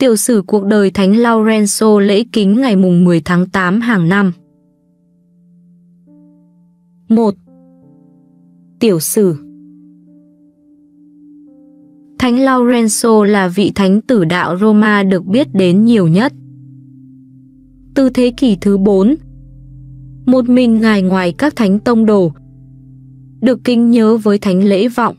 Tiểu sử cuộc đời Thánh Lorenzo lễ kính ngày mùng 10 tháng 8 hàng năm. 1. Tiểu sử Thánh Lorenzo là vị thánh tử đạo Roma được biết đến nhiều nhất. Từ thế kỷ thứ 4, một mình ngài ngoài các thánh tông đồ, được kính nhớ với thánh lễ vọng.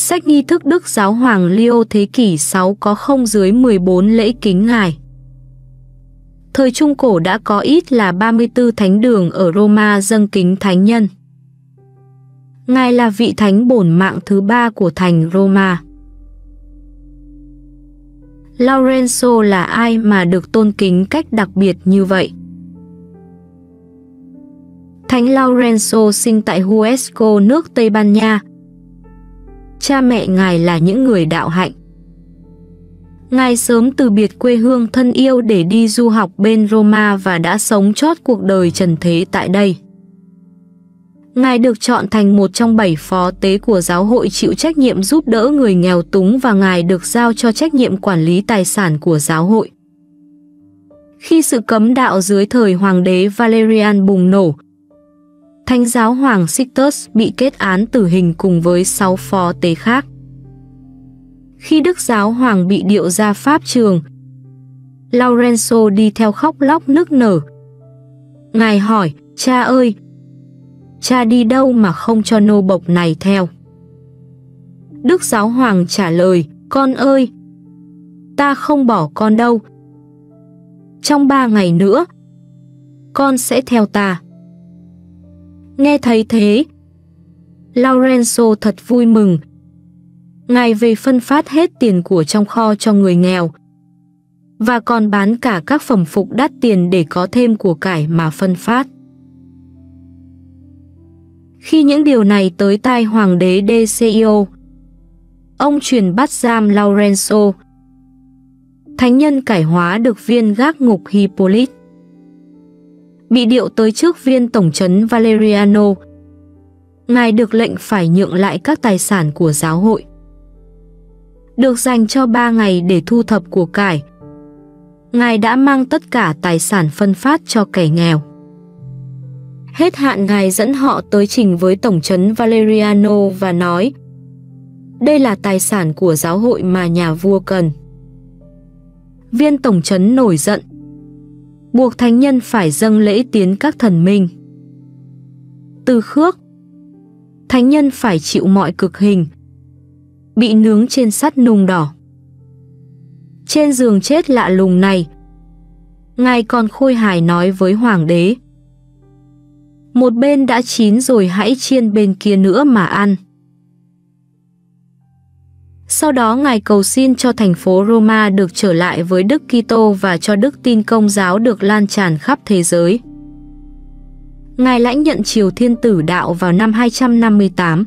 Sách nghi thức Đức Giáo Hoàng Leo thế kỷ 6 có không dưới 14 lễ kính ngài. Thời Trung Cổ đã có ít là 34 thánh đường ở Roma dâng kính thánh nhân. Ngài là vị thánh bổn mạng thứ ba của thành Roma. Lorenzo là ai mà được tôn kính cách đặc biệt như vậy? Thánh Lorenzo sinh tại Huesco, nước Tây Ban Nha. Cha mẹ ngài là những người đạo hạnh. Ngài sớm từ biệt quê hương thân yêu để đi du học bên Roma và đã sống chót cuộc đời trần thế tại đây. Ngài được chọn thành một trong bảy phó tế của giáo hội chịu trách nhiệm giúp đỡ người nghèo túng và Ngài được giao cho trách nhiệm quản lý tài sản của giáo hội. Khi sự cấm đạo dưới thời hoàng đế Valerian bùng nổ, Thánh giáo hoàng Sixtus bị kết án tử hình cùng với sáu phó tế khác. Khi Đức giáo hoàng bị điệu ra pháp trường, Lorenzo đi theo khóc lóc nức nở. Ngài hỏi, cha ơi, cha đi đâu mà không cho nô bộc này theo? Đức giáo hoàng trả lời, con ơi, ta không bỏ con đâu. Trong ba ngày nữa, con sẽ theo ta. Nghe thấy thế, Lorenzo thật vui mừng. Ngài về phân phát hết tiền của trong kho cho người nghèo và còn bán cả các phẩm phục đắt tiền để có thêm của cải mà phân phát. Khi những điều này tới tai hoàng đế Decio, ông truyền bắt giam Lorenzo. Thánh nhân cải hóa được viên gác ngục Hippolyte bị điệu tới trước viên tổng trấn Valeriano. Ngài được lệnh phải nhượng lại các tài sản của giáo hội. Được dành cho 3 ngày để thu thập của cải. Ngài đã mang tất cả tài sản phân phát cho kẻ nghèo. Hết hạn Ngài dẫn họ tới trình với tổng trấn Valeriano và nói, Đây là tài sản của giáo hội mà nhà vua cần. Viên tổng trấn nổi giận buộc thánh nhân phải dâng lễ tiến các thần minh. Từ khước, thánh nhân phải chịu mọi cực hình, bị nướng trên sắt nung đỏ. Trên giường chết lạ lùng này, ngài còn khôi hài nói với hoàng đế. Một bên đã chín rồi hãy chiên bên kia nữa mà ăn. Sau đó Ngài cầu xin cho thành phố Roma được trở lại với Đức Kitô và cho đức tin công giáo được lan tràn khắp thế giới. Ngài lãnh nhận triều thiên tử đạo vào năm 258.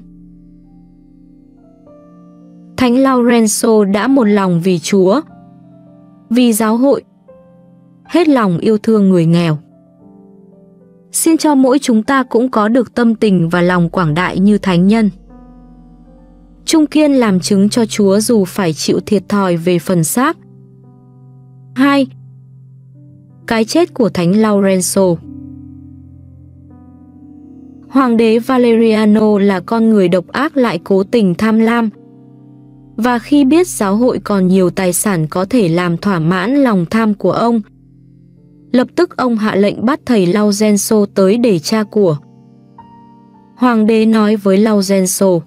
Thánh Lorenzo đã một lòng vì Chúa, vì giáo hội, hết lòng yêu thương người nghèo. Xin cho mỗi chúng ta cũng có được tâm tình và lòng quảng đại như thánh nhân. Trung Kiên làm chứng cho Chúa dù phải chịu thiệt thòi về phần xác. 2. Cái chết của Thánh Lorenzo Hoàng đế Valeriano là con người độc ác lại cố tình tham lam. Và khi biết giáo hội còn nhiều tài sản có thể làm thỏa mãn lòng tham của ông, lập tức ông hạ lệnh bắt thầy Laurenzo tới để tra của. Hoàng đế nói với Laurenzo,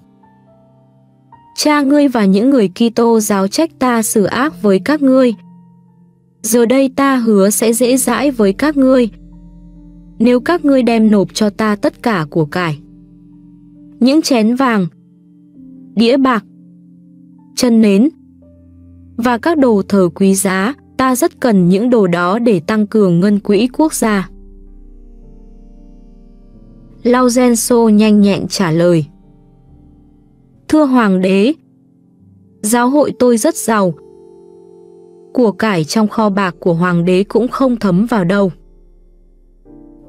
Cha ngươi và những người Kitô giáo trách ta xử ác với các ngươi. Giờ đây ta hứa sẽ dễ dãi với các ngươi. Nếu các ngươi đem nộp cho ta tất cả của cải. Những chén vàng, đĩa bạc, chân nến và các đồ thờ quý giá, ta rất cần những đồ đó để tăng cường ngân quỹ quốc gia. Laurenzo nhanh nhẹn trả lời. Thưa Hoàng đế, giáo hội tôi rất giàu. Của cải trong kho bạc của Hoàng đế cũng không thấm vào đâu.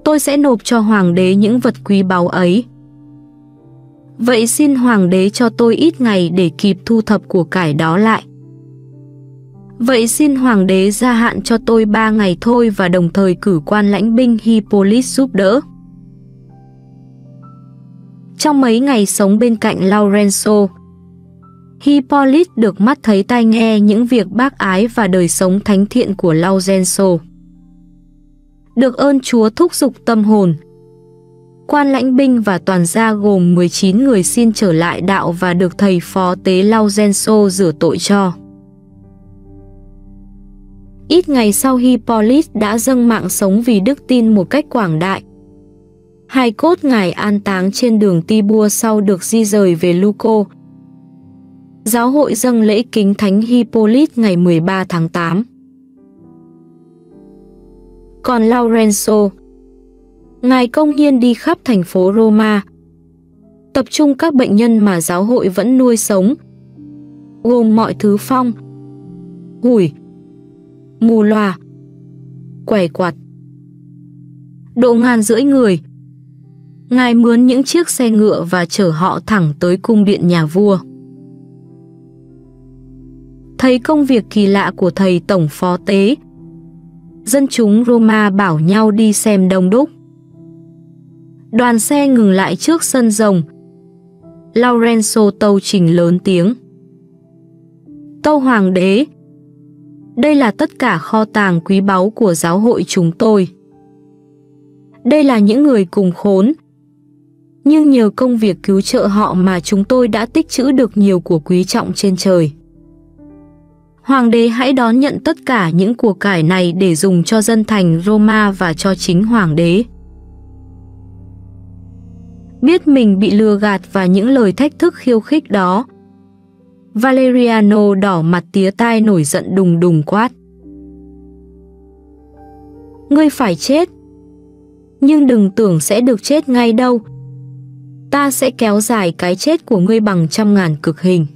Tôi sẽ nộp cho Hoàng đế những vật quý báu ấy. Vậy xin Hoàng đế cho tôi ít ngày để kịp thu thập của cải đó lại. Vậy xin hoàng đế gia hạn cho tôi ba ngày thôi và đồng thời cử quan lãnh binh Hippolyte giúp đỡ. Trong mấy ngày sống bên cạnh Lorenzo, Hippolyte được mắt thấy tai nghe những việc bác ái và đời sống thánh thiện của Lorenzo. Được ơn Chúa thúc giục tâm hồn, quan lãnh binh và toàn gia gồm 19 người xin trở lại đạo và được thầy phó tế Lorenzo rửa tội cho. Ít ngày sau Hippolyte đã dâng mạng sống vì đức tin một cách quảng đại. Hai cốt ngài an táng trên đường Tibua sau được di rời về Luco. Giáo hội dâng lễ kính thánh Hippolyte ngày 13 tháng 8. Còn Lorenzo, ngài công hiên đi khắp thành phố Roma, tập trung các bệnh nhân mà giáo hội vẫn nuôi sống, gồm mọi thứ phong, hủi, mù loà, quẻ quạt. Độ ngàn rưỡi người. Ngài mướn những chiếc xe ngựa và chở họ thẳng tới cung điện nhà vua. Thấy công việc kỳ lạ của thầy tổng phó tế, dân chúng Roma bảo nhau đi xem đông đúc. Đoàn xe ngừng lại trước sân rồng. Lorenzo tâu trình lớn tiếng. Tâu hoàng đế, đây là tất cả kho tàng quý báu của giáo hội chúng tôi. Đây là những người cùng khốn, nhưng nhờ công việc cứu trợ họ mà chúng tôi đã tích trữ được nhiều của quý trọng trên trời. Hoàng đế hãy đón nhận tất cả những của cải này để dùng cho dân thành Roma và cho chính hoàng đế. Biết mình bị lừa gạt và những lời thách thức khiêu khích đó, Valeriano đỏ mặt tía tai nổi giận đùng đùng quát. Ngươi phải chết. Nhưng đừng tưởng sẽ được chết ngay đâu. Ta sẽ kéo dài cái chết của ngươi bằng trăm ngàn cực hình.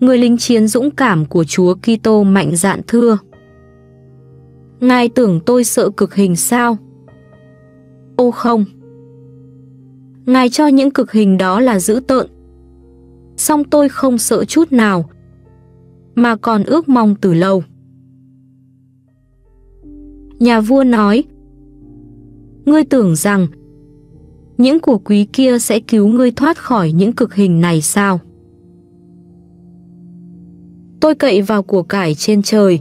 Người lính chiến dũng cảm của Chúa Kitô mạnh dạn thưa. Ngài tưởng tôi sợ cực hình sao? Ô không! Ngài cho những cực hình đó là dữ tợn, song tôi không sợ chút nào, mà còn ước mong từ lâu. Nhà vua nói, ngươi tưởng rằng những của quý kia sẽ cứu ngươi thoát khỏi những cực hình này sao? Tôi cậy vào của cải trên trời,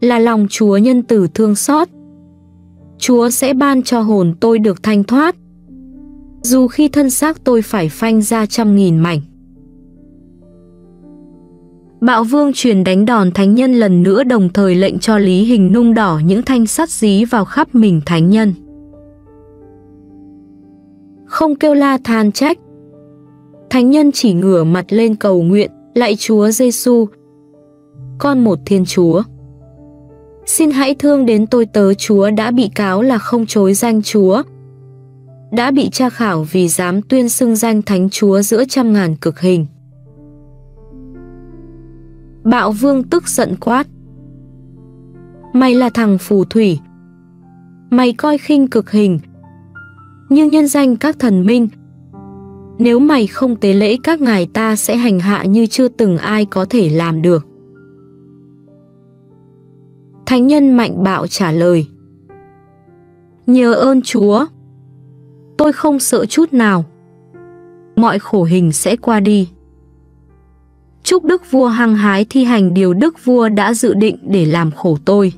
là lòng Chúa nhân tử thương xót. Chúa sẽ ban cho hồn tôi được thanh thoát, dù khi thân xác tôi phải phanh ra trăm nghìn mảnh. Bạo vương truyền đánh đòn thánh nhân lần nữa đồng thời lệnh cho Lý Hình nung đỏ những thanh sắt dí vào khắp mình thánh nhân. Không kêu la than trách. Thánh nhân chỉ ngửa mặt lên cầu nguyện, lạy Chúa Giêsu, con một Thiên Chúa. Xin hãy thương đến tôi tớ Chúa đã bị cáo là không chối danh Chúa, đã bị tra khảo vì dám tuyên xưng danh Thánh Chúa giữa trăm ngàn cực hình. Bạo vương tức giận quát. Mày là thằng phù thủy. Mày coi khinh cực hình. Nhưng nhân danh các thần minh, nếu mày không tế lễ các ngài ta sẽ hành hạ như chưa từng ai có thể làm được. Thánh nhân mạnh bạo trả lời. Nhờ ơn Chúa, tôi không sợ chút nào. Mọi khổ hình sẽ qua đi chúc đức vua hăng hái thi hành điều đức vua đã dự định để làm khổ tôi.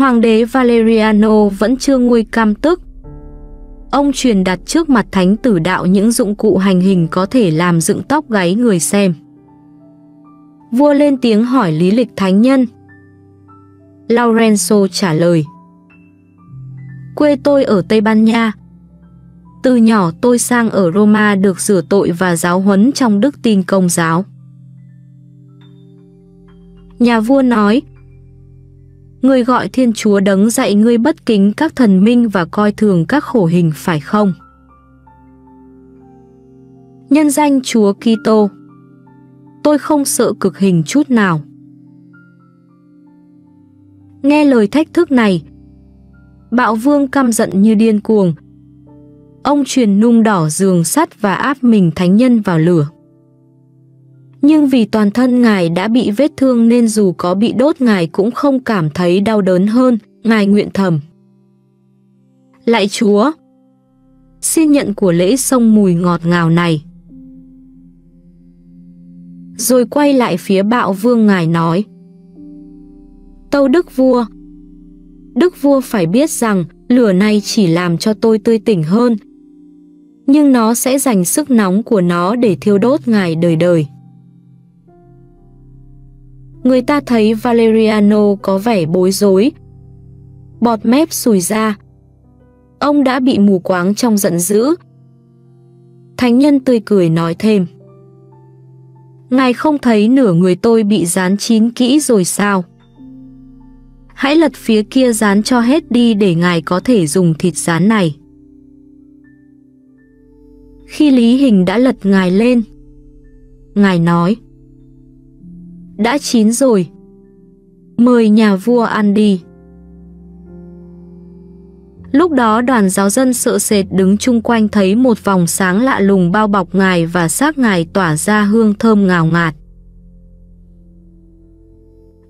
Hoàng đế Valeriano vẫn chưa nguôi cam tức. Ông truyền đặt trước mặt thánh tử đạo những dụng cụ hành hình có thể làm dựng tóc gáy người xem. Vua lên tiếng hỏi lý lịch thánh nhân. Lorenzo trả lời. Quê tôi ở Tây Ban Nha, từ nhỏ tôi sang ở Roma được rửa tội và giáo huấn trong đức tin công giáo. Nhà vua nói, Người gọi Thiên Chúa đấng dạy ngươi bất kính các thần minh và coi thường các khổ hình phải không? Nhân danh Chúa Kitô, tôi không sợ cực hình chút nào. Nghe lời thách thức này, bạo vương căm giận như điên cuồng, Ông truyền nung đỏ giường sắt và áp mình thánh nhân vào lửa. Nhưng vì toàn thân ngài đã bị vết thương nên dù có bị đốt ngài cũng không cảm thấy đau đớn hơn, ngài nguyện thầm. Lại Chúa, xin nhận của lễ sông mùi ngọt ngào này. Rồi quay lại phía bạo vương ngài nói. Tâu Đức Vua Đức Vua phải biết rằng lửa này chỉ làm cho tôi tươi tỉnh hơn, nhưng nó sẽ dành sức nóng của nó để thiêu đốt ngài đời đời. Người ta thấy Valeriano có vẻ bối rối, bọt mép sùi ra. Ông đã bị mù quáng trong giận dữ. Thánh nhân tươi cười nói thêm. Ngài không thấy nửa người tôi bị dán chín kỹ rồi sao? Hãy lật phía kia dán cho hết đi để ngài có thể dùng thịt dán này. Khi Lý Hình đã lật ngài lên, ngài nói đã chín rồi, mời nhà vua ăn đi. Lúc đó đoàn giáo dân sợ sệt đứng chung quanh thấy một vòng sáng lạ lùng bao bọc ngài và xác ngài tỏa ra hương thơm ngào ngạt.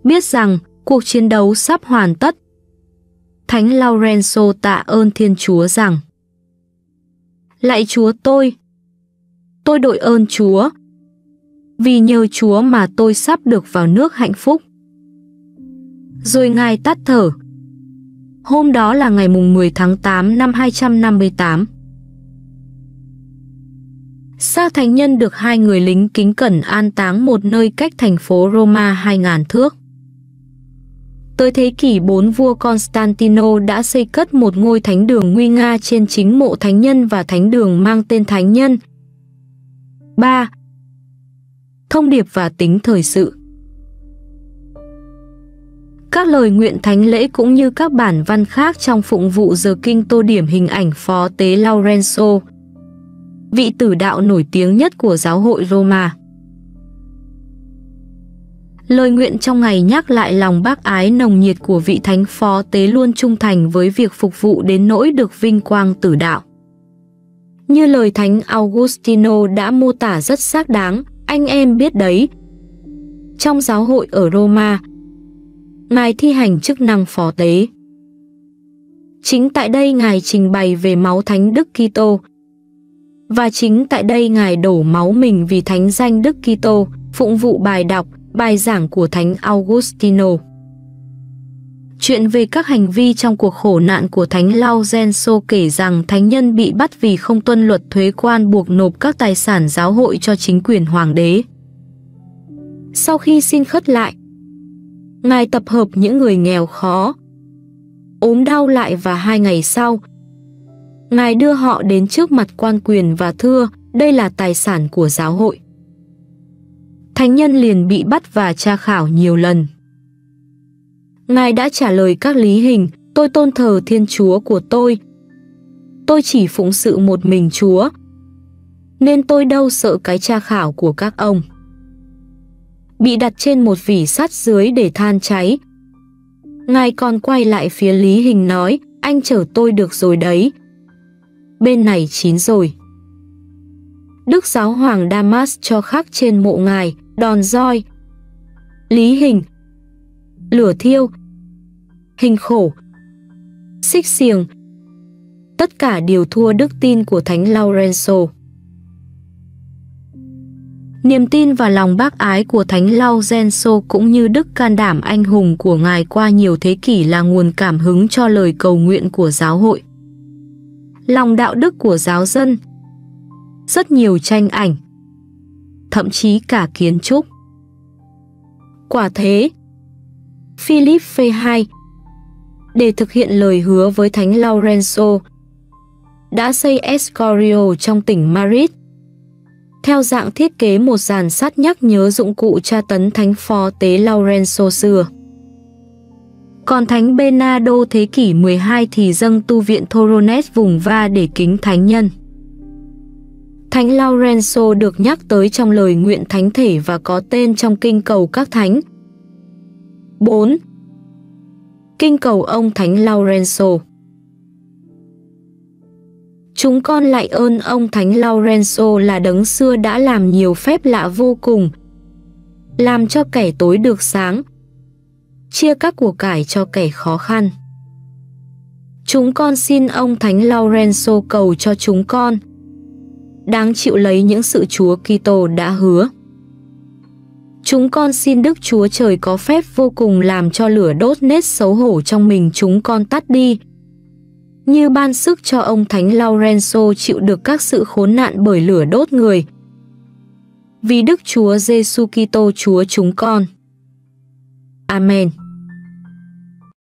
Biết rằng cuộc chiến đấu sắp hoàn tất, Thánh Lorenzo tạ ơn Thiên Chúa rằng Lạy Chúa tôi, tôi đội ơn Chúa, vì nhờ Chúa mà tôi sắp được vào nước hạnh phúc. Rồi Ngài tắt thở, Hôm đó là ngày mùng 10 tháng 8 năm 258. Sa Thánh Nhân được hai người lính kính cẩn an táng một nơi cách thành phố Roma 2.000 thước. Tới thế kỷ 4 vua Constantino đã xây cất một ngôi thánh đường nguy nga trên chính mộ thánh nhân và thánh đường mang tên thánh nhân. 3. Thông điệp và tính thời sự các lời nguyện thánh lễ cũng như các bản văn khác trong phụng vụ giờ kinh tô điểm hình ảnh phó tế Lorenzo, vị tử đạo nổi tiếng nhất của giáo hội Roma. Lời nguyện trong ngày nhắc lại lòng bác ái nồng nhiệt của vị thánh phó tế luôn trung thành với việc phục vụ đến nỗi được vinh quang tử đạo. Như lời thánh Augustino đã mô tả rất xác đáng, anh em biết đấy. Trong giáo hội ở Roma, Ngài thi hành chức năng phó tế. Chính tại đây Ngài trình bày về máu Thánh Đức Kitô và chính tại đây Ngài đổ máu mình vì thánh danh Đức Kitô, phụng vụ bài đọc, bài giảng của Thánh Augustino. Chuyện về các hành vi trong cuộc khổ nạn của Thánh Laurenzo kể rằng thánh nhân bị bắt vì không tuân luật thuế quan buộc nộp các tài sản giáo hội cho chính quyền hoàng đế. Sau khi xin khất lại, Ngài tập hợp những người nghèo khó, ốm đau lại và hai ngày sau, Ngài đưa họ đến trước mặt quan quyền và thưa đây là tài sản của giáo hội. Thánh nhân liền bị bắt và tra khảo nhiều lần. Ngài đã trả lời các lý hình, tôi tôn thờ Thiên Chúa của tôi. Tôi chỉ phụng sự một mình Chúa, nên tôi đâu sợ cái tra khảo của các ông bị đặt trên một vỉ sắt dưới để than cháy. Ngài còn quay lại phía Lý Hình nói, anh chở tôi được rồi đấy. Bên này chín rồi. Đức giáo hoàng Damas cho khắc trên mộ ngài, đòn roi. Lý Hình Lửa thiêu Hình khổ. Xích xiềng. Tất cả đều thua đức tin của Thánh Laurenzo. Niềm tin và lòng bác ái của Thánh Laurenzo cũng như đức can đảm anh hùng của Ngài qua nhiều thế kỷ là nguồn cảm hứng cho lời cầu nguyện của giáo hội. Lòng đạo đức của giáo dân. Rất nhiều tranh ảnh. Thậm chí cả kiến trúc. Quả thế, Philip II để thực hiện lời hứa với Thánh Laurenzo đã xây Escorio trong tỉnh Madrid theo dạng thiết kế một dàn sắt nhắc nhớ dụng cụ tra tấn thánh phó tế Lorenzo xưa. Còn thánh Bernardo thế kỷ 12 thì dâng tu viện Toronet vùng Va để kính thánh nhân. Thánh Lorenzo được nhắc tới trong lời nguyện thánh thể và có tên trong kinh cầu các thánh. 4. Kinh cầu ông Thánh Lorenzo Chúng con lại ơn ông Thánh Lorenzo là đấng xưa đã làm nhiều phép lạ vô cùng, làm cho kẻ tối được sáng, chia các của cải cho kẻ khó khăn. Chúng con xin ông Thánh Lorenzo cầu cho chúng con, đáng chịu lấy những sự Chúa Kitô đã hứa. Chúng con xin Đức Chúa Trời có phép vô cùng làm cho lửa đốt nết xấu hổ trong mình chúng con tắt đi, như ban sức cho ông Thánh Lorenzo chịu được các sự khốn nạn bởi lửa đốt người. Vì Đức Chúa Giêsu Kitô Chúa chúng con. Amen.